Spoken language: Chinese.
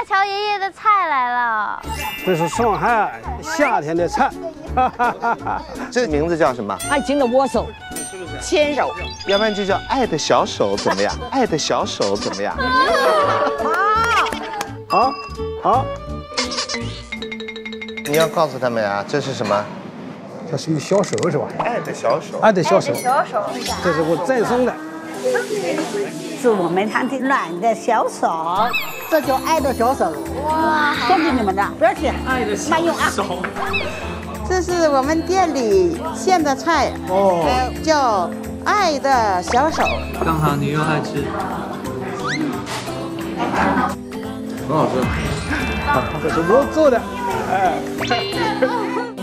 大乔爷爷的菜来了。这是上海夏天的菜，这名字叫什么？爱情的握手，牵手，要不然就叫爱的小手，怎么样？爱的小手怎么样？好，好，好你要告诉他们啊，这是什么？这是一个小手是吧？爱的小手。爱的小手，这是我赠送的。是我们餐厅暖的小手，这就爱的小手，哇，送给你们的，不要钱，爱的慢用啊。这是我们店里现的菜，哦，叫爱的小手。刚好你又爱吃，很好吃。这是我做的，哎。